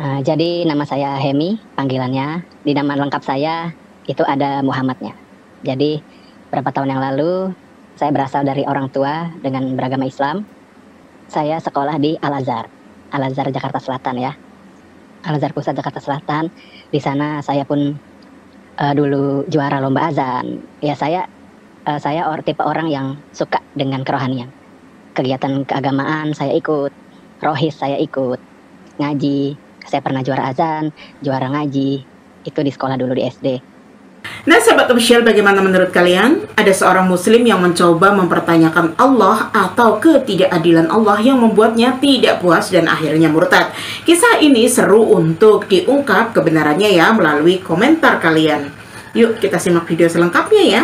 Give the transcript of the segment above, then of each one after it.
Uh, jadi nama saya Hemi, panggilannya. Di nama lengkap saya itu ada Muhammadnya. Jadi beberapa tahun yang lalu saya berasal dari orang tua dengan beragama Islam. Saya sekolah di Al Azhar, Al Azhar Jakarta Selatan ya. Al Azhar Pusat Jakarta Selatan. Di sana saya pun uh, dulu juara lomba azan. Ya saya uh, saya or, tipe orang yang suka dengan kerohanian. Kegiatan keagamaan saya ikut, rohis saya ikut, ngaji. Saya pernah juara azan, juara ngaji. Itu di sekolah dulu di SD Nah, sahabat official, bagaimana menurut kalian? Ada seorang muslim yang mencoba mempertanyakan Allah atau ketidakadilan Allah yang membuatnya tidak puas dan akhirnya murtad. Kisah ini seru untuk diungkap kebenarannya ya melalui komentar kalian. Yuk, kita simak video selengkapnya ya.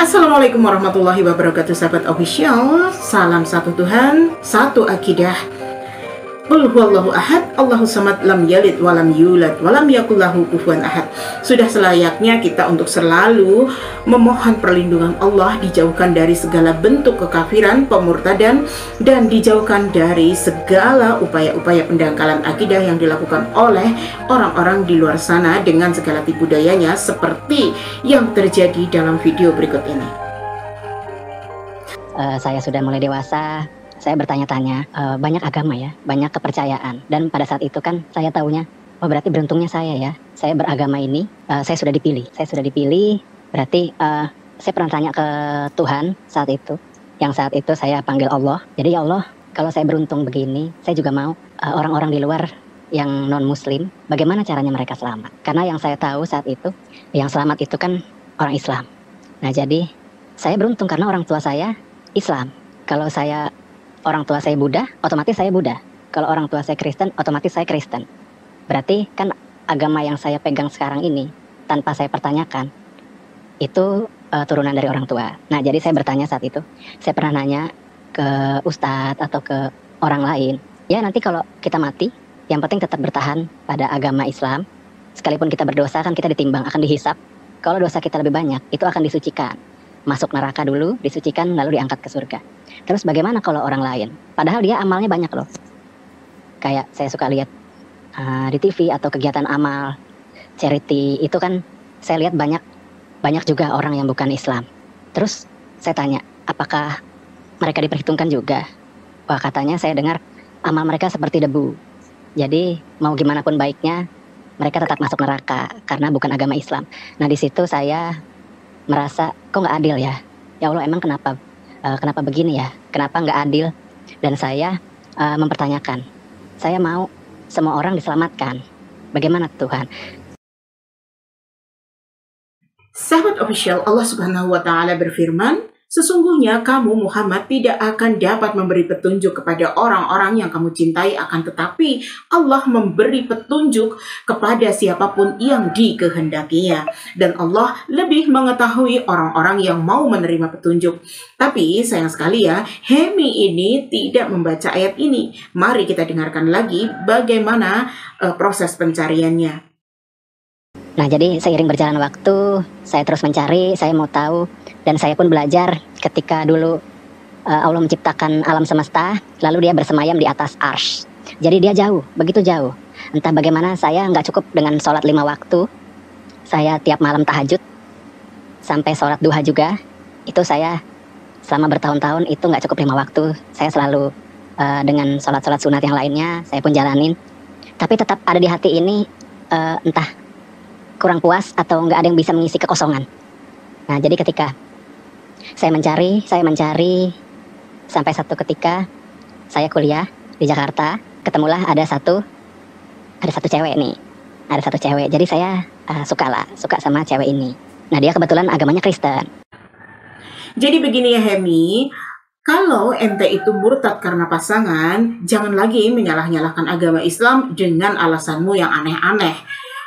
Assalamualaikum warahmatullahi wabarakatuh sahabat official. Salam satu Tuhan, satu akidah Qul huwallahu Allahu samad, lam yalid walam yulad, walam yakullahu. Sudah selayaknya kita untuk selalu memohon perlindungan Allah dijauhkan dari segala bentuk kekafiran, pemurtadan, dan dijauhkan dari segala upaya-upaya pendangkalan akidah yang dilakukan oleh orang-orang di luar sana dengan segala tipu dayanya seperti yang terjadi dalam video berikut ini. Uh, saya sudah mulai dewasa, saya bertanya-tanya uh, banyak agama ya, banyak kepercayaan. Dan pada saat itu kan saya tahunya, oh berarti beruntungnya saya ya, saya beragama ini, uh, saya sudah dipilih, saya sudah dipilih. Berarti uh, saya pernah tanya ke Tuhan saat itu, yang saat itu saya panggil Allah. Jadi ya Allah, kalau saya beruntung begini, saya juga mau orang-orang uh, di luar yang non Muslim, bagaimana caranya mereka selamat? Karena yang saya tahu saat itu, yang selamat itu kan orang Islam. Nah jadi saya beruntung karena orang tua saya Islam. Kalau saya orang tua saya Buddha, otomatis saya Buddha. Kalau orang tua saya Kristen, otomatis saya Kristen. Berarti kan agama yang saya pegang sekarang ini, tanpa saya pertanyakan, itu uh, turunan dari orang tua. Nah, jadi saya bertanya saat itu, saya pernah nanya ke ustadz atau ke orang lain, ya nanti kalau kita mati, yang penting tetap bertahan pada agama Islam. Sekalipun kita berdosa kan kita ditimbang, akan dihisap. Kalau dosa kita lebih banyak, itu akan disucikan. Masuk neraka dulu, disucikan, lalu diangkat ke surga. Terus bagaimana kalau orang lain? Padahal dia amalnya banyak loh. Kayak saya suka lihat uh, di TV atau kegiatan amal, charity itu kan saya lihat banyak banyak juga orang yang bukan Islam. Terus saya tanya, apakah mereka diperhitungkan juga? Wah katanya saya dengar amal mereka seperti debu. Jadi mau gimana pun baiknya mereka tetap masuk neraka karena bukan agama Islam. Nah di situ saya merasa kok nggak adil ya. Ya Allah emang kenapa uh, kenapa begini ya, kenapa nggak adil? Dan saya uh, mempertanyakan, saya mau semua orang diselamatkan. Bagaimana Tuhan? Sahabat official Allah Subhanahu wa taala berfirman, Sesungguhnya kamu Muhammad tidak akan dapat memberi petunjuk kepada orang-orang yang kamu cintai akan tetapi Allah memberi petunjuk kepada siapa pun yang dikehendakinya dan Allah lebih mengetahui orang-orang yang mau menerima petunjuk. Tapi sayang sekali ya, Hemi ini tidak membaca ayat ini. Mari kita dengarkan lagi bagaimana uh, proses pencariannya. Nah, jadi seiring berjalan waktu, saya terus mencari, saya mau tahu dan saya pun belajar ketika dulu uh, Allah menciptakan alam semesta, lalu dia bersemayam di atas ars. Jadi dia jauh, begitu jauh. Entah bagaimana saya nggak cukup dengan sholat lima waktu. Saya tiap malam tahajud, sampai sholat duha juga. Itu saya selama bertahun-tahun itu nggak cukup lima waktu. Saya selalu uh, dengan sholat-sholat sunat yang lainnya, saya pun jalanin. Tapi tetap ada di hati ini, uh, entah kurang puas atau nggak ada yang bisa mengisi kekosongan. Nah, jadi ketika saya mencari, saya mencari sampai satu ketika saya kuliah di Jakarta, ketemulah ada satu ada satu cewek nih. Ada satu cewek. Jadi saya uh, suka lah, suka sama cewek ini. Nah, dia kebetulan agamanya Kristen. Jadi begini ya Hemi, kalau ente itu murtad karena pasangan, jangan lagi menyalah-nyalahkan agama Islam dengan alasanmu yang aneh-aneh.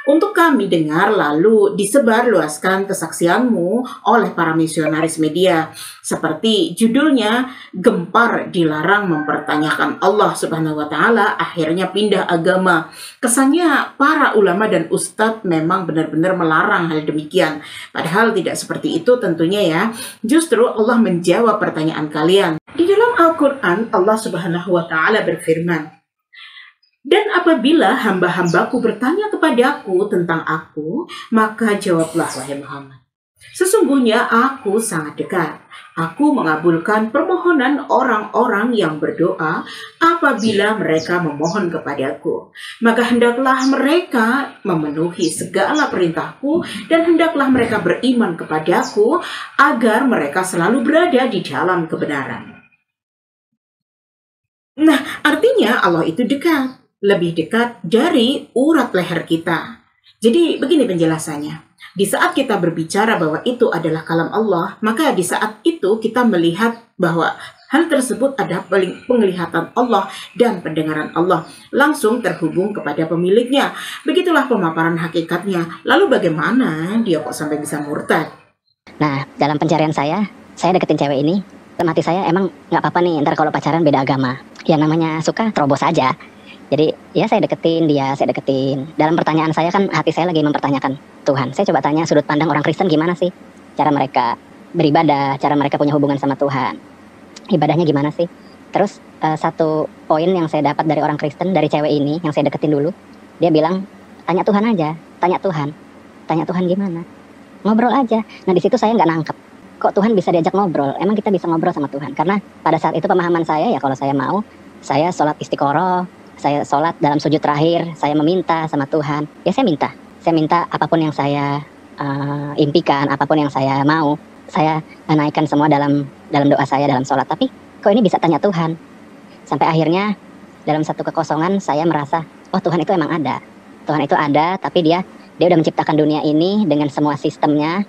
Untuk kami dengar lalu disebarluaskan kesaksianmu oleh para misionaris media. Seperti judulnya, Gempar dilarang mempertanyakan Allah subhanahu wa ta'ala akhirnya pindah agama. Kesannya para ulama dan ustadz memang benar-benar melarang hal demikian. Padahal tidak seperti itu tentunya ya. Justru Allah menjawab pertanyaan kalian. Di dalam Al-Quran Allah subhanahu wa ta'ala berfirman, dan apabila hamba-hambaku bertanya kepadaku tentang aku, maka jawablah wahai Muhammad. Sesungguhnya aku sangat dekat. Aku mengabulkan permohonan orang-orang yang berdoa apabila mereka memohon kepadaku. Maka hendaklah mereka memenuhi segala perintahku dan hendaklah mereka beriman kepadaku agar mereka selalu berada di dalam kebenaran. Nah, artinya Allah itu dekat lebih dekat dari urat leher kita. Jadi begini penjelasannya. Di saat kita berbicara bahwa itu adalah kalam Allah, maka di saat itu kita melihat bahwa hal tersebut ada penglihatan Allah dan pendengaran Allah langsung terhubung kepada pemiliknya. Begitulah pemaparan hakikatnya. Lalu bagaimana dia kok sampai bisa murtad? Nah, dalam pencarian saya, saya deketin cewek ini. Dalam saya emang nggak apa-apa nih, ntar kalau pacaran beda agama. Ya namanya suka, terobos aja jadi ya saya deketin dia, saya deketin. Dalam pertanyaan saya kan hati saya lagi mempertanyakan Tuhan. Saya coba tanya sudut pandang orang Kristen gimana sih cara mereka beribadah, cara mereka punya hubungan sama Tuhan. Ibadahnya gimana sih? Terus uh, satu poin yang saya dapat dari orang Kristen dari cewek ini yang saya deketin dulu, dia bilang tanya Tuhan aja, tanya Tuhan, tanya Tuhan gimana? Ngobrol aja. Nah di situ saya nggak nangkep kok Tuhan bisa diajak ngobrol? Emang kita bisa ngobrol sama Tuhan? Karena pada saat itu pemahaman saya ya kalau saya mau, saya sholat istiqoroh, saya sholat dalam sujud terakhir, saya meminta sama Tuhan. Ya saya minta, saya minta apa pun yang saya uh, impikan, apa pun yang saya mau, saya naikkan semua dalam dalam doa saya dalam sholat. Tapi kok ini bisa tanya Tuhan? Sampai akhirnya dalam satu kekosongan saya merasa, oh Tuhan itu emang ada. Tuhan itu ada, tapi dia dia udah menciptakan dunia ini dengan semua sistemnya,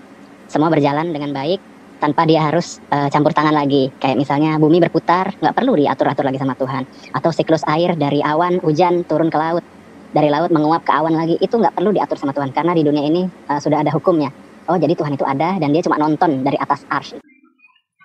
semua berjalan dengan baik tanpa dia harus uh, campur tangan lagi. Kayak misalnya bumi berputar, nggak perlu diatur-atur lagi sama Tuhan. Atau siklus air dari awan, hujan, turun ke laut. Dari laut menguap ke awan lagi, itu nggak perlu diatur sama Tuhan. Karena di dunia ini uh, sudah ada hukumnya. Oh jadi Tuhan itu ada dan dia cuma nonton dari atas ars.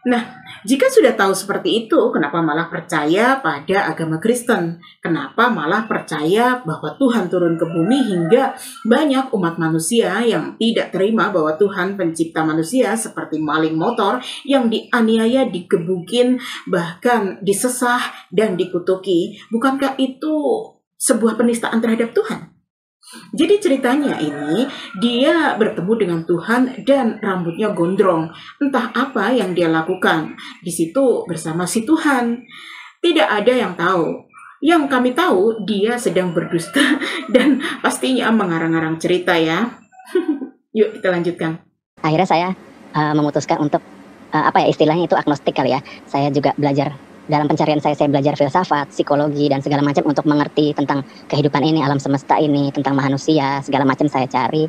Nah, jika sudah tahu seperti itu, kenapa malah percaya pada agama Kristen? Kenapa malah percaya bahwa Tuhan turun ke bumi hingga banyak umat manusia yang tidak terima bahwa Tuhan pencipta manusia seperti maling motor yang dianiaya, digebukin, bahkan disesah dan dikutuki? Bukankah itu sebuah penistaan terhadap Tuhan? Jadi ceritanya ini dia bertemu dengan Tuhan dan rambutnya gondrong. Entah apa yang dia lakukan di situ bersama si Tuhan. Tidak ada yang tahu. Yang kami tahu dia sedang berdusta dan pastinya mengarang-arang cerita ya. Yuk kita lanjutkan. Akhirnya saya uh, memutuskan untuk uh, apa ya istilahnya itu agnostik kali ya. Saya juga belajar dalam pencarian saya saya belajar filsafat, psikologi dan segala macam untuk mengerti tentang kehidupan ini, alam semesta ini, tentang manusia, segala macam saya cari.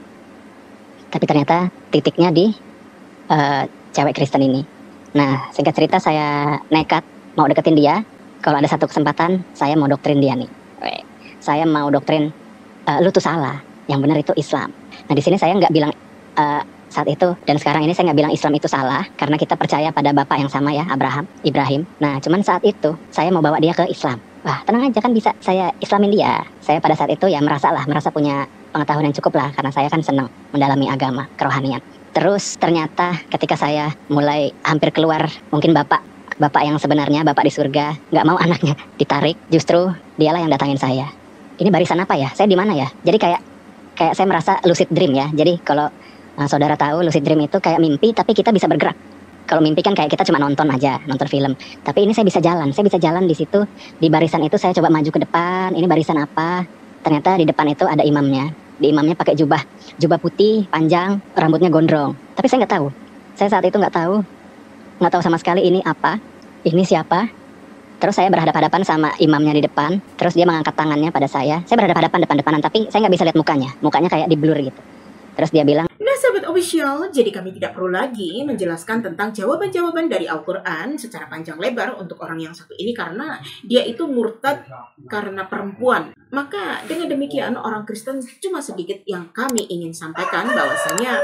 Tapi ternyata titiknya di uh, cewek Kristen ini. Nah, singkat cerita saya nekat mau deketin dia. Kalau ada satu kesempatan, saya mau doktrin dia nih. Saya mau doktrin uh, lu tuh salah, yang benar itu Islam. Nah, di sini saya nggak bilang uh, saat itu. Dan sekarang ini saya nggak bilang Islam itu salah karena kita percaya pada bapak yang sama ya Abraham Ibrahim. Nah cuman saat itu saya mau bawa dia ke Islam. Wah tenang aja kan bisa saya Islamin dia. Saya pada saat itu ya merasa lah merasa punya pengetahuan yang cukup lah karena saya kan senang mendalami agama kerohanian. Terus ternyata ketika saya mulai hampir keluar mungkin bapak bapak yang sebenarnya bapak di surga nggak mau anaknya ditarik justru dialah yang datangin saya. Ini barisan apa ya? Saya di mana ya? Jadi kayak kayak saya merasa lucid dream ya. Jadi kalau Nah, saudara tahu lucid dream itu kayak mimpi tapi kita bisa bergerak. Kalau mimpi kan kayak kita cuma nonton aja, nonton film. Tapi ini saya bisa jalan, saya bisa jalan di situ. Di barisan itu saya coba maju ke depan, ini barisan apa? Ternyata di depan itu ada imamnya. Di imamnya pakai jubah, jubah putih, panjang, rambutnya gondrong. Tapi saya nggak tahu. Saya saat itu nggak tahu, nggak tahu sama sekali ini apa, ini siapa. Terus saya berhadapan-hadapan sama imamnya di depan. Terus dia mengangkat tangannya pada saya. Saya berhadapan-hadapan depan-depanan, tapi saya nggak bisa lihat mukanya. Mukanya kayak di blur gitu. Terus dia bilang, official, jadi kami tidak perlu lagi menjelaskan tentang jawaban-jawaban dari Al-Quran secara panjang lebar untuk orang yang satu ini karena dia itu murtad karena perempuan. Maka dengan demikian orang Kristen cuma sedikit yang kami ingin sampaikan bahwasanya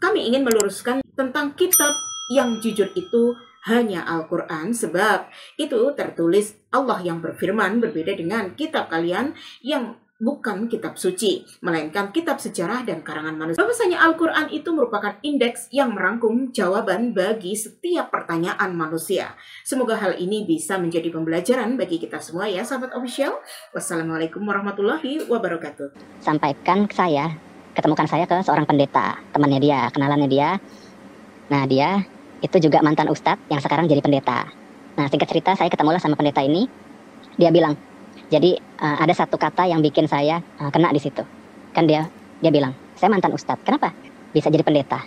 kami ingin meluruskan tentang kitab yang jujur itu hanya Al-Quran sebab itu tertulis Allah yang berfirman berbeda dengan kitab kalian yang bukan kitab suci, melainkan kitab sejarah dan karangan manusia. Bahwasanya Al-Quran itu merupakan indeks yang merangkum jawaban bagi setiap pertanyaan manusia. Semoga hal ini bisa menjadi pembelajaran bagi kita semua ya, sahabat official. Wassalamualaikum warahmatullahi wabarakatuh. Sampaikan ke saya, ketemukan saya ke seorang pendeta, temannya dia, kenalannya dia. Nah dia itu juga mantan ustadz yang sekarang jadi pendeta. Nah singkat cerita saya ketemulah sama pendeta ini, dia bilang, jadi uh, ada satu kata yang bikin saya uh, kena di situ. Kan dia dia bilang, saya mantan ustadz. Kenapa bisa jadi pendeta?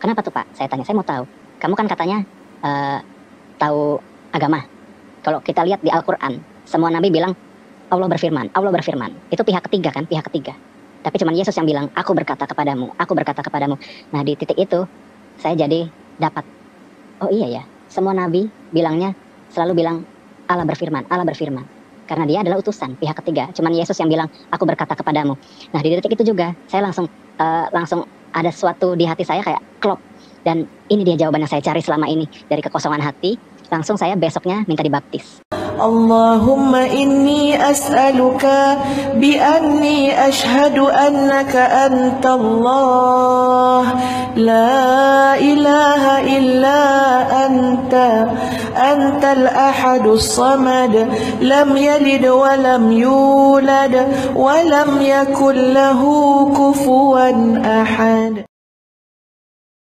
Kenapa tuh pak? Saya tanya, saya mau tahu. Kamu kan katanya uh, tahu agama. Kalau kita lihat di Al-Quran, semua nabi bilang Allah berfirman, Allah berfirman. Itu pihak ketiga kan, pihak ketiga. Tapi cuman Yesus yang bilang, aku berkata kepadamu, aku berkata kepadamu. Nah di titik itu, saya jadi dapat, oh iya ya, semua nabi bilangnya selalu bilang Allah berfirman, Allah berfirman karena dia adalah utusan pihak ketiga. Cuman Yesus yang bilang, aku berkata kepadamu. Nah di detik itu juga saya langsung uh, langsung ada sesuatu di hati saya kayak klop. Dan ini dia jawaban yang saya cari selama ini dari kekosongan hati. Langsung saya besoknya minta dibaptis. اللهم إني أسألك بأني أشهد أنك أنت الله. لا إله إلا أنت أنت الأحد الصمد. لم يلد ولم يولد ولم يكن له كفوا أحد.